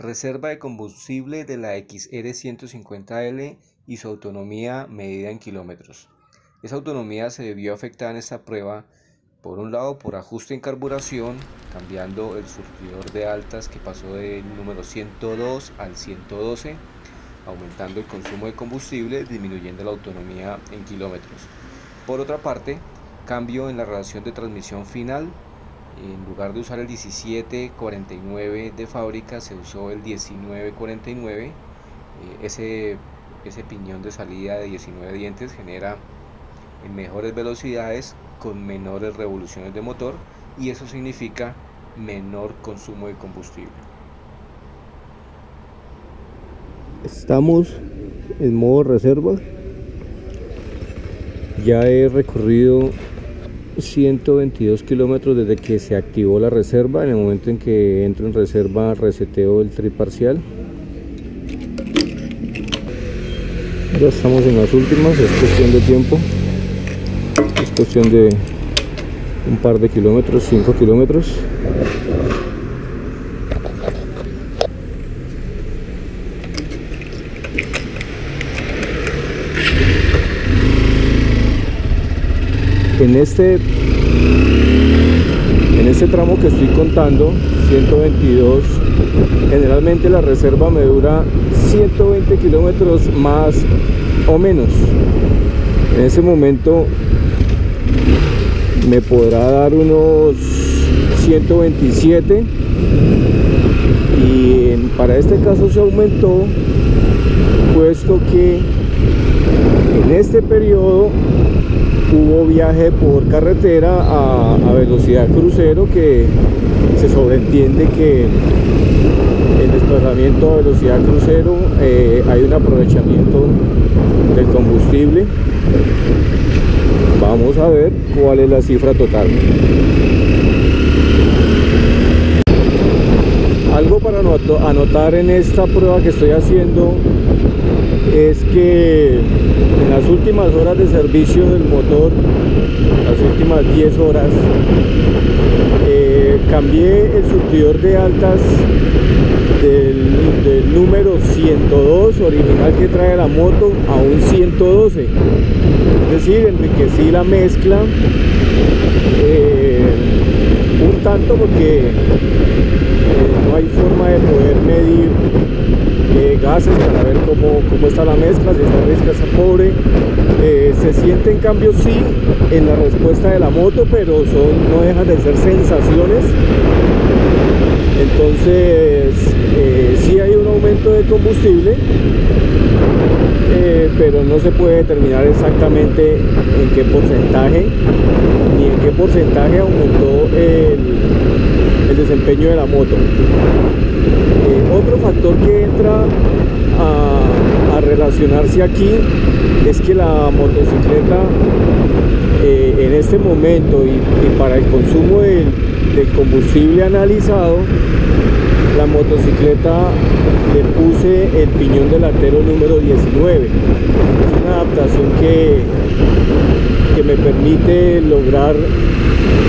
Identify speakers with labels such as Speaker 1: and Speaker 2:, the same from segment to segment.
Speaker 1: Reserva de combustible de la XR150L y su autonomía medida en kilómetros. Esa autonomía se vio afectada en esta prueba, por un lado por ajuste en carburación, cambiando el surtidor de altas que pasó del número 102 al 112, aumentando el consumo de combustible, disminuyendo la autonomía en kilómetros. Por otra parte, cambio en la relación de transmisión final, en lugar de usar el 1749 de fábrica se usó el 1949 eh, ese, ese piñón de salida de 19 dientes genera mejores velocidades con menores revoluciones de motor y eso significa menor consumo de combustible.
Speaker 2: Estamos en modo reserva. Ya he recorrido 122 kilómetros desde que se activó la reserva. En el momento en que entro en reserva, reseteo el triparcial. Ya estamos en las últimas, es cuestión de tiempo. Es cuestión de un par de kilómetros, 5 kilómetros. En este en este tramo que estoy contando 122 generalmente la reserva me dura 120 kilómetros más o menos. En ese momento me podrá dar unos 127 y para este caso se aumentó puesto que en este periodo viaje por carretera a, velocidad crucero que se sobreentiende que el desplazamiento a velocidad crucero eh, hay un aprovechamiento del combustible. Vamos a ver cuál es la cifra total. Algo para anotar en esta prueba que estoy haciendo es que en las últimas horas de servicio del motor, las últimas 10 horas, eh, cambié el surtidor de altas del, número 102 original que trae la moto a un 112 es decir, enriquecí la mezcla eh, un tanto porque eh, no hay forma de poder medir gases para ver cómo, cómo, está la mezcla, si está rica, está pobre. Eh, se siente en cambio sí en la respuesta de la moto, pero son, no dejan de ser sensaciones. Entonces eh, sí hay un aumento de combustible, eh, pero no se puede determinar exactamente en qué porcentaje ni en qué porcentaje aumentó el, el desempeño de la moto. otro factor que entra a, relacionarse aquí es que la motocicleta eh, en este momento y, para el consumo del, combustible analizado la motocicleta le puse el piñón delantero número 19 es una adaptación que, que me permite lograr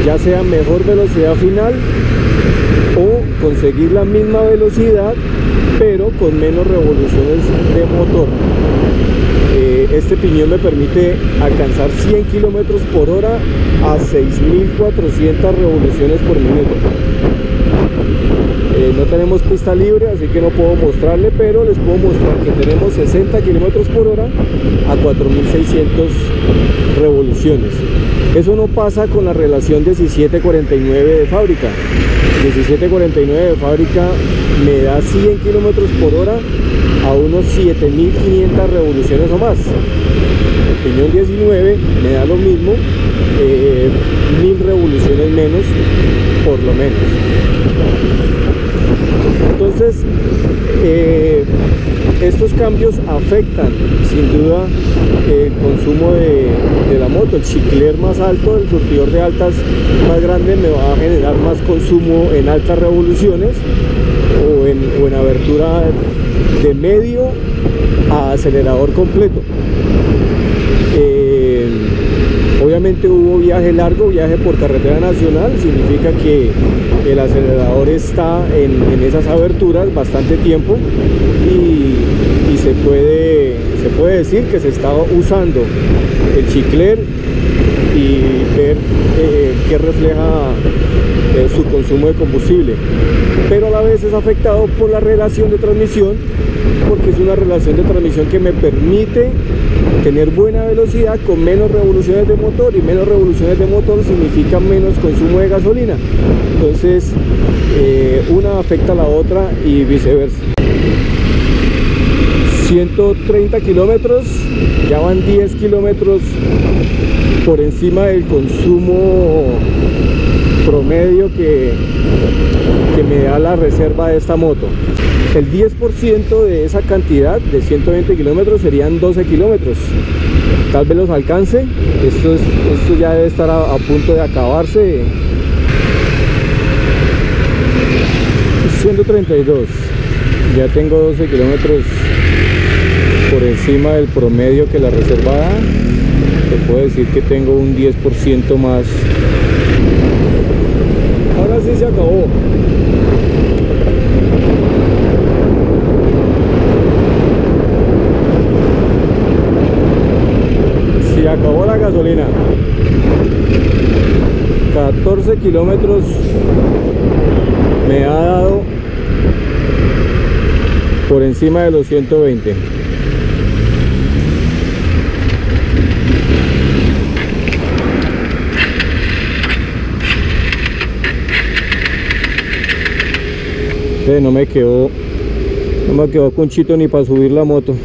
Speaker 2: ya sea mejor velocidad final o conseguir la misma velocidad pero con menos revoluciones de motor. Eh, este piñón me permite alcanzar 100 kilómetros por hora a 6.400 revoluciones por minuto. No tenemos pista libre, así que no puedo mostrarle, pero les puedo mostrar que tenemos 60 kilómetros por hora a 4.600 revoluciones. Eso no pasa con la relación 1749 de fábrica. 1749 de fábrica me da 100 kilómetros por hora a unos 7500 revoluciones o más. El piñón 19 me da lo mismo, eh, 1000 revoluciones menos, por lo menos. Entonces, eh, estos cambios afectan sin duda el consumo de, la moto. El chicler más alto, el surtidor de altas más grande me va a generar más consumo en altas revoluciones o en, abertura de medio a acelerador completo. Eh, Obviamente hubo viaje largo, viaje por carretera nacional, significa que el acelerador está en, esas aberturas bastante tiempo y, se, puede, se puede decir que se estaba usando el chicler y ver eh, qué refleja eh, su consumo de combustible. Pero a la vez es afectado por la relación de transmisión porque es una relación de transmisión que me permite tener buena velocidad con menos revoluciones de motor y menos revoluciones de motor significa menos consumo de gasolina. Entonces eh, una afecta a la otra y viceversa. 130 kilómetros ya van 10 kilómetros por encima del consumo promedio que, que me da la reserva de esta moto el 10% de esa cantidad de 120 kilómetros serían 12 kilómetros. Tal vez los alcance. Esto, esto ya debe estar a, punto de acabarse. 132 ya tengo 12 kilómetros por encima del promedio que la reserva da. Te puedo decir que tengo un 10% más. Ahora sí se acabó se acabó la gasolina. 14 kilómetros me ha dado por encima de los 120 no me quedó no me quedó conchito ni para subir la moto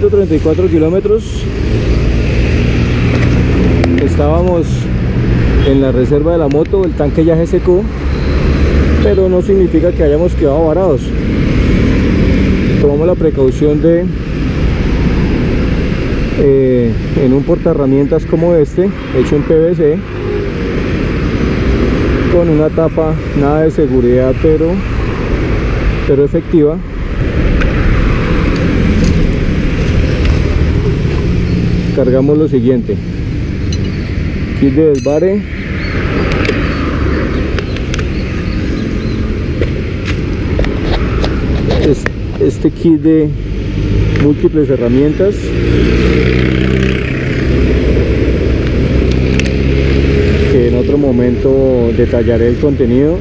Speaker 2: ...134 kilómetros... ...estábamos... ...en la reserva de la moto... ...el tanque ya se secó... ...pero no significa que hayamos quedado varados... ...tomamos la precaución de eh, en un portaherramientas como este hecho en PVC con una tapa nada de seguridad pero pero efectiva cargamos lo siguiente. Kit de desvare. Este kit de múltiples herramientas. Que en otro momento detallaré el contenido.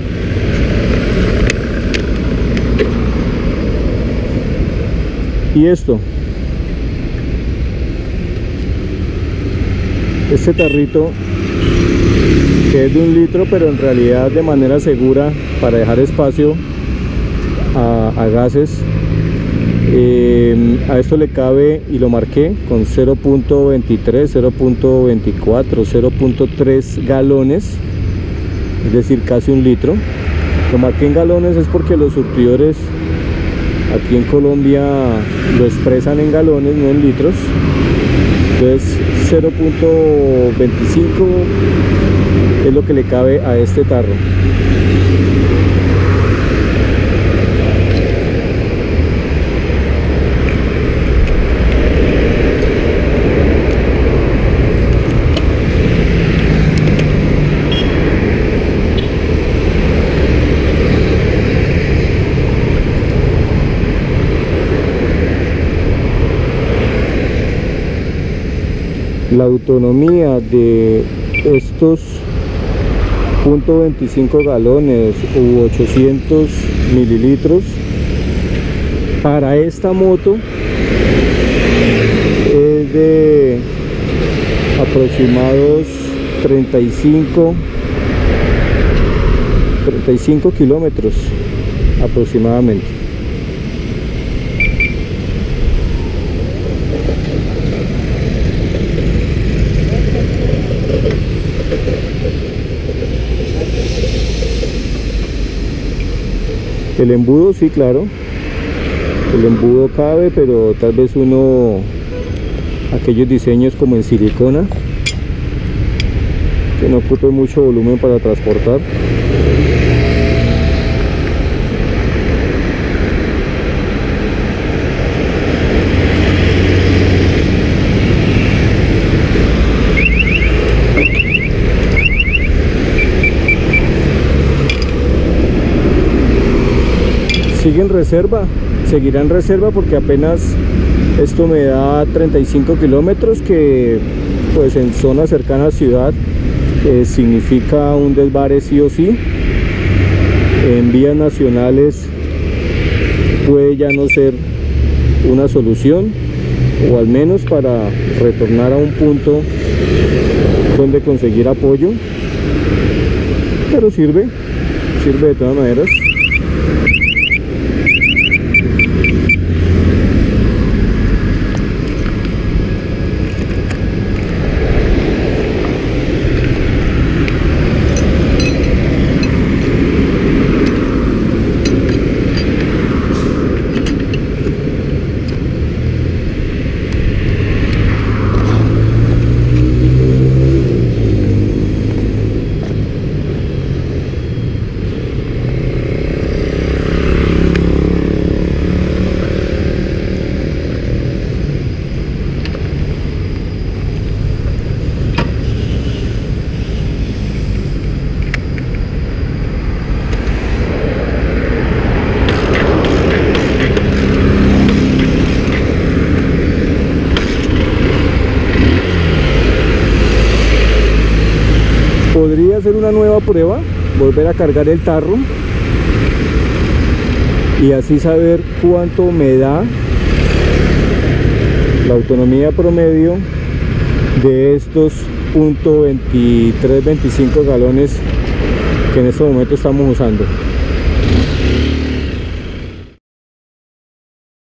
Speaker 2: Y esto este tarrito que es de un litro pero en realidad de manera segura para dejar espacio a, gases. Eh, a esto le cabe y lo marqué con 0.23 0.24 0.3 galones es decir casi un litro. Lo marqué en galones es porque los surtidores aquí en Colombia lo expresan en galones no en litros entonces 0.25 es lo que le cabe a este tarro la autonomía de estos .25 galones u 800 mililitros para esta moto es de aproximados 35 35 kilómetros aproximadamente El embudo sí, claro. El embudo cabe, pero tal vez uno, aquellos diseños como en silicona, que no ocupe mucho volumen para transportar. Sigue en reserva, seguirá en reserva porque apenas esto me da 35 kilómetros que pues en zona cercana a ciudad eh, significa un desvare sí o sí. En vías nacionales puede ya no ser una solución o al menos para retornar a un punto donde conseguir apoyo pero sirve sirve de todas maneras podría hacer una nueva prueba volver a cargar el tarro y así saber cuánto me da la autonomía promedio de estos .23-25 galones que en este momento estamos usando